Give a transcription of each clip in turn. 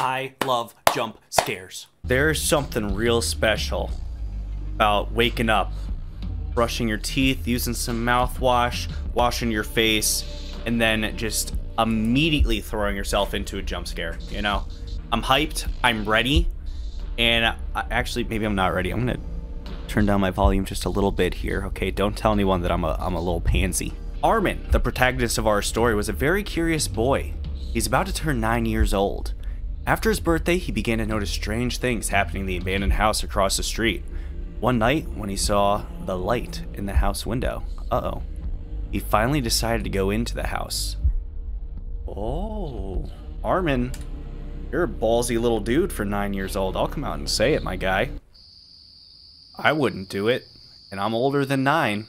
I love jump scares. There's something real special about waking up, brushing your teeth, using some mouthwash, washing your face, and then just immediately throwing yourself into a jump scare. You know, I'm hyped, I'm ready, and I, actually, maybe I'm not ready. I'm gonna turn down my volume just a little bit here. Okay, don't tell anyone that I'm a I'm a little pansy. Armin, the protagonist of our story, was a very curious boy. He's about to turn nine years old. After his birthday, he began to notice strange things happening in the abandoned house across the street. One night, when he saw the light in the house window, uh oh, he finally decided to go into the house. Oh, Armin, you're a ballsy little dude for nine years old. I'll come out and say it, my guy. I wouldn't do it, and I'm older than nine.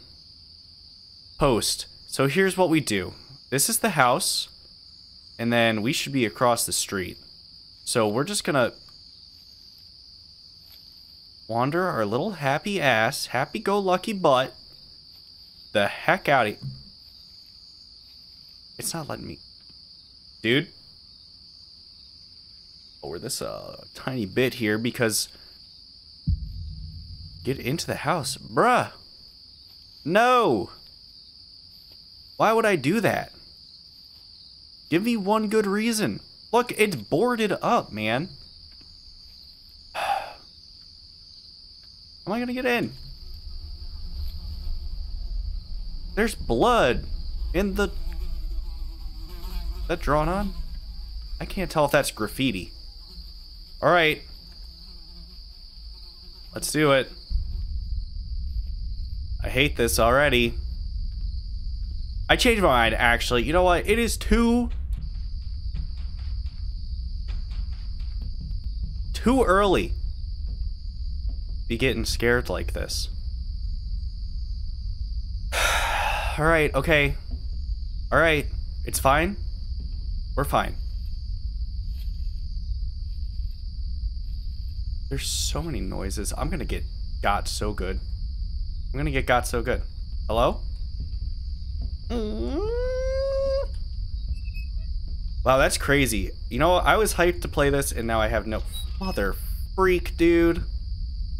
Post. So here's what we do. This is the house, and then we should be across the street. So we're just gonna wander our little happy ass, happy-go-lucky butt the heck out of It's not letting me... Dude? Lower this a uh, tiny bit here because... Get into the house. Bruh! No! Why would I do that? Give me one good reason. Look, it's boarded up, man. How am I gonna get in? There's blood in the... Is that drawn on? I can't tell if that's graffiti. Alright. Let's do it. I hate this already. I changed my mind, actually. You know what? It is too... Too early. Be getting scared like this. Alright, okay. Alright. It's fine. We're fine. There's so many noises. I'm gonna get got so good. I'm gonna get got so good. Hello? Wow, that's crazy. You know, what I was hyped to play this, and now I have no... Mother freak, dude.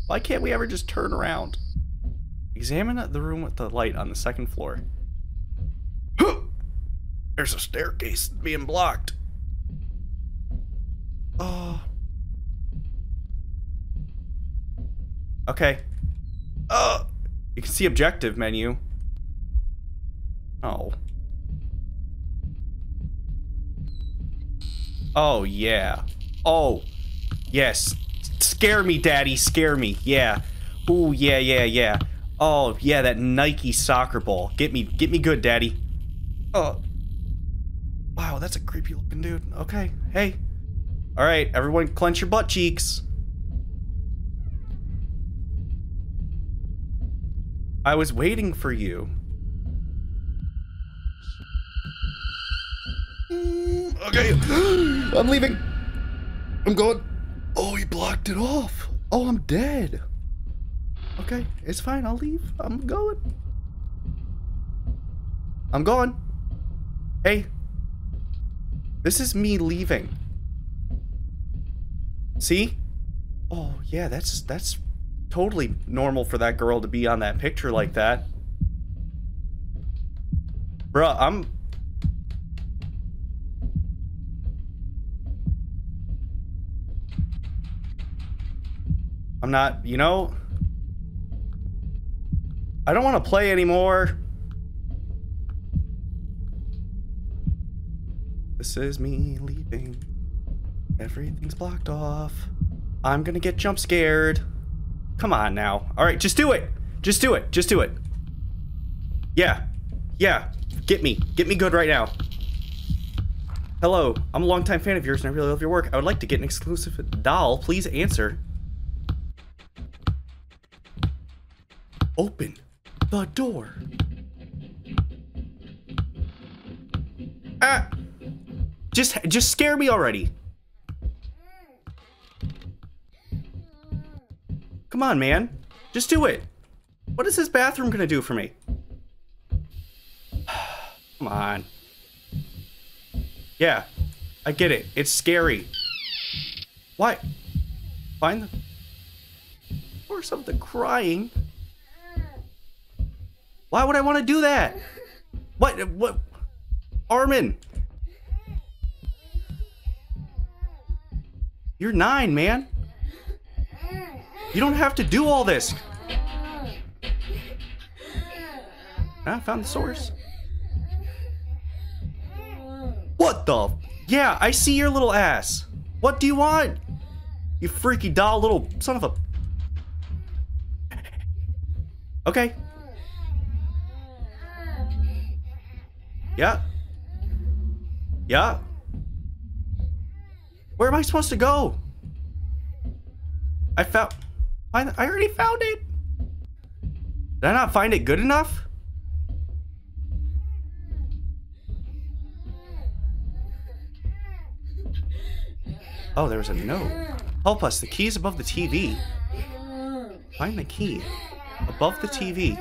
Why can't we ever just turn around? Examine the room with the light on the second floor. There's a staircase being blocked. Oh. Okay. Oh. You can see objective menu. Oh. Oh, yeah. Oh. Yes. Scare me, daddy. Scare me. Yeah. Ooh, yeah, yeah, yeah. Oh, yeah, that Nike soccer ball. Get me, get me good, daddy. Oh. Wow, that's a creepy looking dude. Okay. Hey. All right, everyone clench your butt cheeks. I was waiting for you. Okay. I'm leaving. I'm going. Oh, he blocked it off. Oh, I'm dead. Okay, it's fine. I'll leave. I'm going. I'm going. Hey. This is me leaving. See? Oh, yeah, that's that's totally normal for that girl to be on that picture like that. Bruh, I'm I'm not, you know, I don't want to play anymore. This is me leaving. Everything's blocked off. I'm gonna get jump scared. Come on now. All right, just do it. Just do it. Just do it. Yeah. Yeah. Get me. Get me good right now. Hello. I'm a longtime fan of yours and I really love your work. I would like to get an exclusive doll. Please answer. Open the door. Ah! Just, just scare me already. Come on, man. Just do it. What is this bathroom gonna do for me? Come on. Yeah, I get it. It's scary. Why? Find the Or something crying. Why would I want to do that? What? What? Armin. You're nine, man. You don't have to do all this. I found the source. What the? Yeah, I see your little ass. What do you want? You freaky doll little son of a... Okay. Yeah. Yeah. Where am I supposed to go? I found... I, I already found it. Did I not find it good enough? Oh, there was a note. Help us. The key is above the TV. Find the key. Above the TV.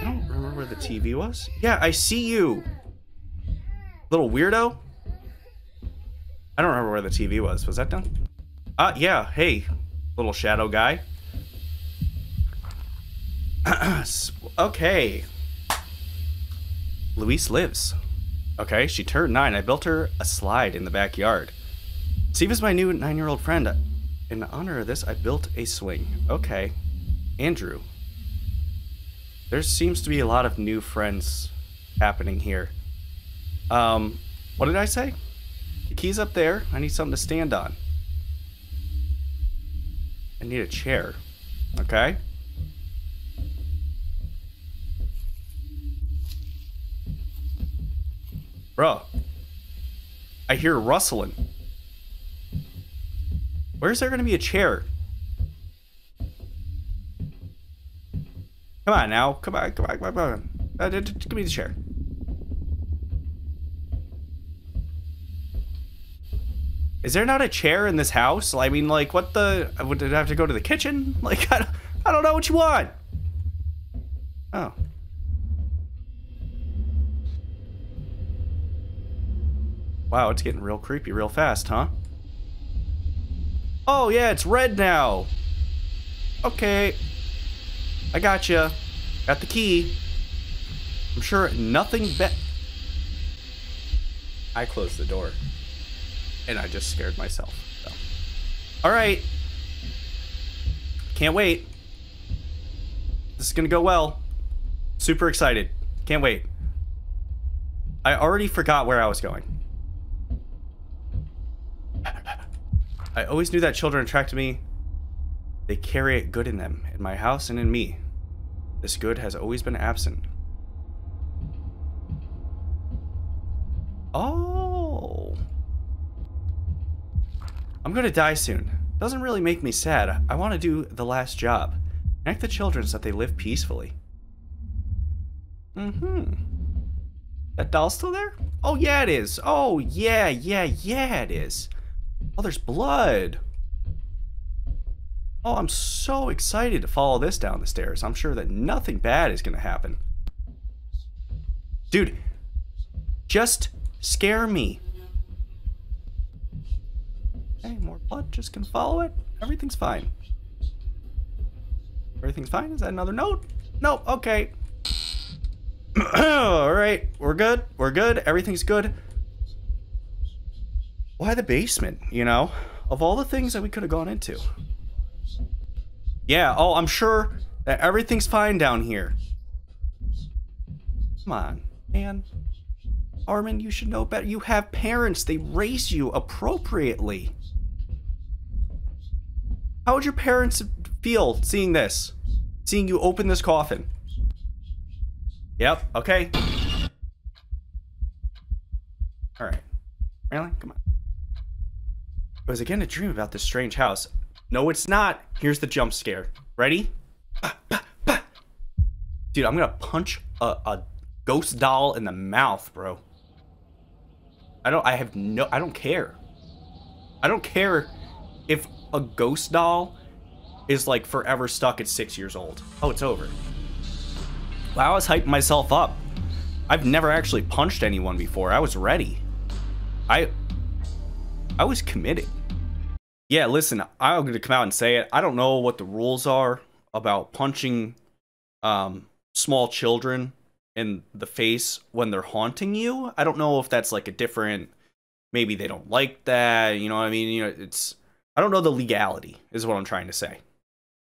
I don't remember where the TV was. Yeah, I see you. Little weirdo. I don't remember where the TV was. Was that done? Uh, yeah. Hey, little shadow guy. okay. Luis lives. Okay, she turned nine. I built her a slide in the backyard. Steve is my new nine-year-old friend. In honor of this, I built a swing. Okay. Andrew. There seems to be a lot of new friends happening here. Um, what did I say? The key's up there. I need something to stand on. I need a chair. Okay. Bro. I hear rustling. Where's there going to be a chair? Come on now. Come on. Come on. Come on. Uh, give me the chair. Is there not a chair in this house? I mean, like, what the... I would have to go to the kitchen? Like, I don't, I don't know what you want. Oh. Wow, it's getting real creepy real fast, huh? Oh, yeah, it's red now. Okay. I got gotcha. Got the key. I'm sure nothing bet. I closed the door. And I just scared myself. So. Alright. Can't wait. This is gonna go well. Super excited. Can't wait. I already forgot where I was going. I always knew that children attracted me. They carry it good in them, in my house and in me. This good has always been absent. Oh. I'm gonna die soon. Doesn't really make me sad. I want to do the last job. Connect the children so that they live peacefully. Mm-hmm. That doll still there? Oh, yeah, it is. Oh, yeah, yeah, yeah, it is. Oh, there's blood. Oh, I'm so excited to follow this down the stairs. I'm sure that nothing bad is going to happen. Dude, just scare me. Hey, more blood. Just gonna follow it. Everything's fine. Everything's fine? Is that another note? Nope. Okay. All right. We're good. We're good. Everything's good why the basement, you know? Of all the things that we could have gone into. Yeah, oh, I'm sure that everything's fine down here. Come on, man. Armin, you should know better. You have parents. They raise you appropriately. How would your parents feel seeing this? Seeing you open this coffin? Yep, okay. Alright. Really? Come on. It was again a dream about this strange house. No, it's not. Here's the jump scare. Ready? Dude, I'm gonna punch a, a ghost doll in the mouth, bro. I don't, I have no, I don't care. I don't care if a ghost doll is like forever stuck at six years old. Oh, it's over. Wow, I was hyping myself up. I've never actually punched anyone before. I was ready. I I was committed. Yeah, listen, I'm going to come out and say it. I don't know what the rules are about punching um, small children in the face when they're haunting you. I don't know if that's like a different. Maybe they don't like that. You know what I mean? You know, it's. I don't know the legality, is what I'm trying to say.